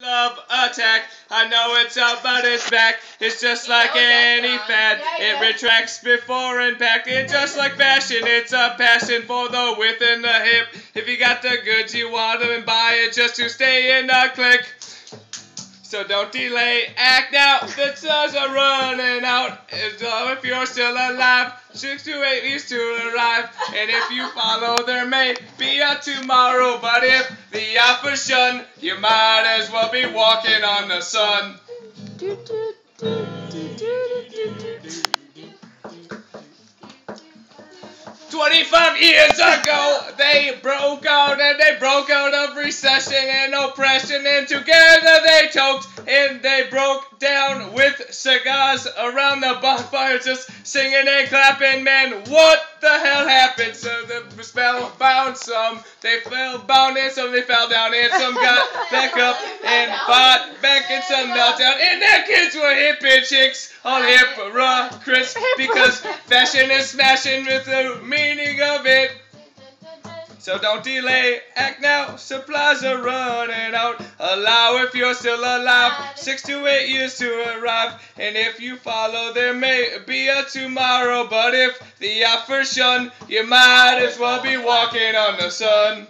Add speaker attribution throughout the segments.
Speaker 1: Love attack. I know it's up, but it's back. It's just like any fad. It retracts before impact. It's just like fashion. It's a passion for the width and the hip. If you got the goods, you want them and buy it just to stay in the click. So don't delay, act now. The stars are running out. If you're still alive, six to eight years to arrive. And if you follow, there may be a tomorrow. But if the alpha shun, you might as well be walking on the sun. 25 years ago, they broke out and they broke out of recession and oppression, and together they talked and they broke down with cigars around the bonfire, just singing and clapping. Man, what the hell happened? So the spell bound some, they fell bound, and some they fell down, and some got back up and fought back, and some meltdown, and their kids were hip and chicks all hypocrites because fashion is smashing with the meaning of it. So don't delay, act now, supplies are running out. Allow if you're still alive, six to eight years to arrive. And if you follow, there may be a tomorrow. But if the offer shun, you might as well be walking on the sun.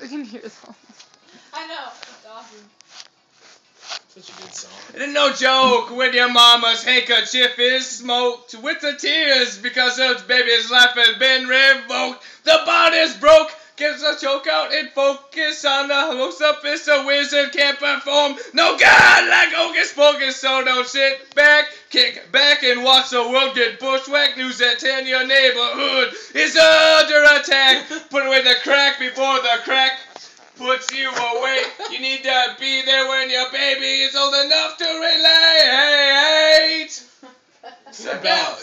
Speaker 2: We can hear the song.
Speaker 3: I know. It's awesome.
Speaker 4: Such a good song.
Speaker 1: It ain't no joke when your mama's handkerchief is smoked with the tears because her baby's life has been revoked. The bond is broke. Gives a choke out and focus on the hopes up is a wizard can't perform. No god like Hocus Pocus, so don't sit back, kick back and watch the world get bushwhacked. News that 10 your neighborhood is under attack. Put away the crack before the crack puts you away. You need to be there when your baby is old enough to relate. Supplies
Speaker 4: balance